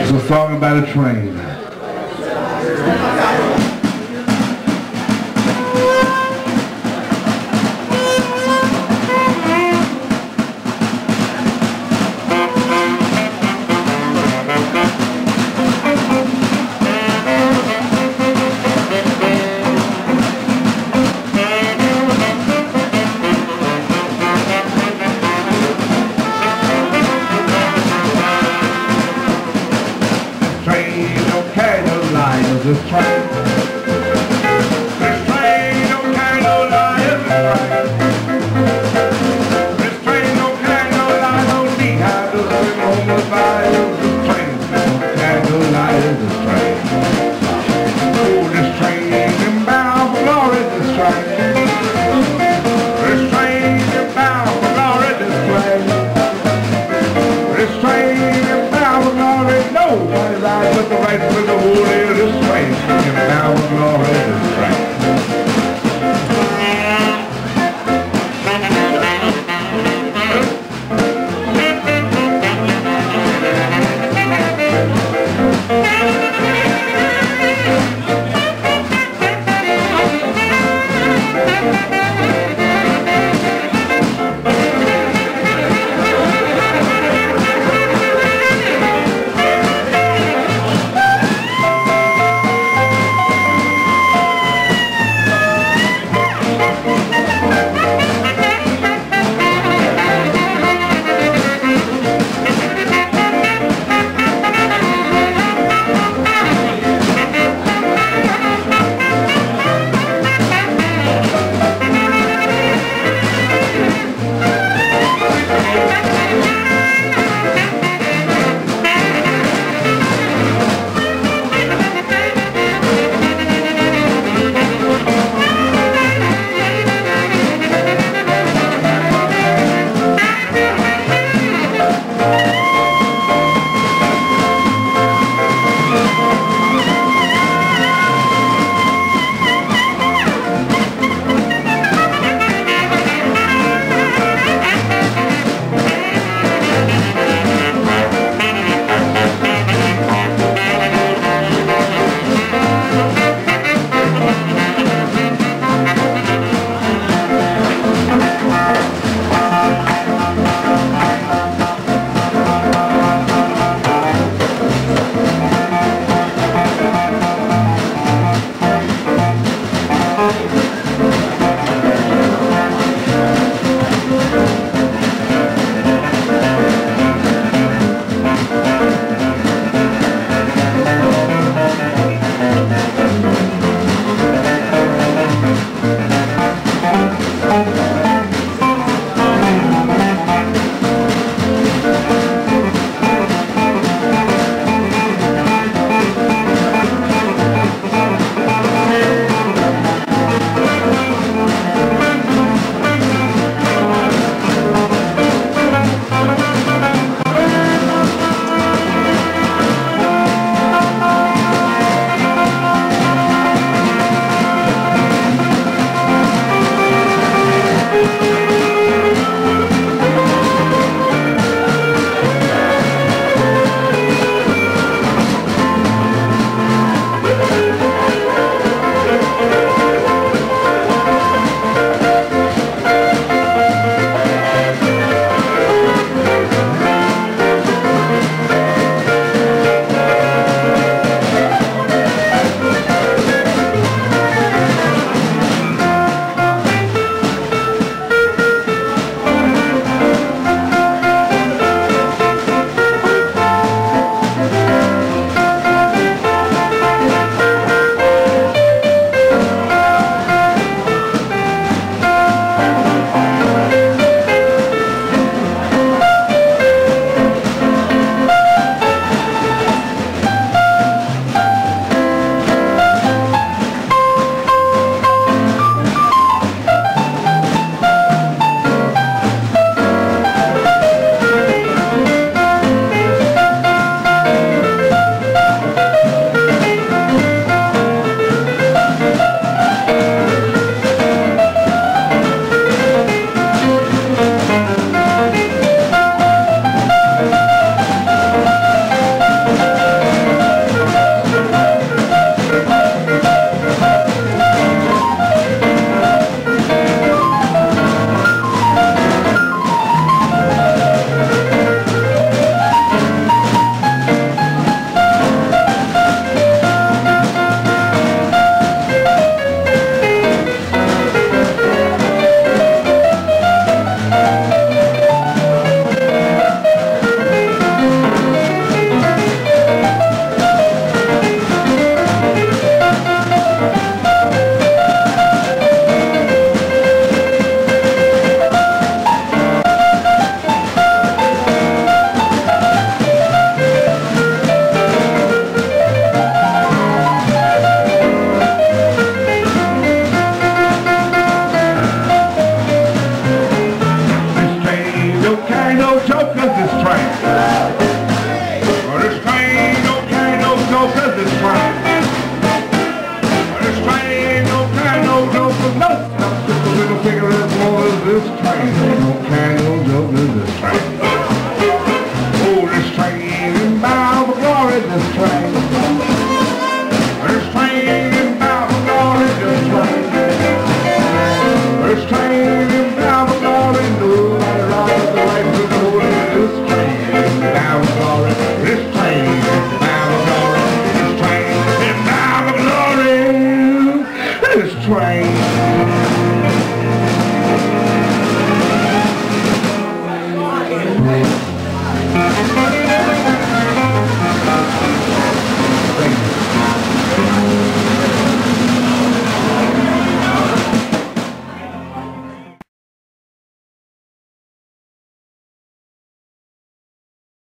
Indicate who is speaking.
Speaker 1: It's a song about a train. This train. This train lions, this train. Don't dehydrated homeless lions, this train no lions, this train. Oh, this train bound for glory, this train. This train is bound glory, this train. This train for glory, nobody rides the right with the holy. This train is bound for glory,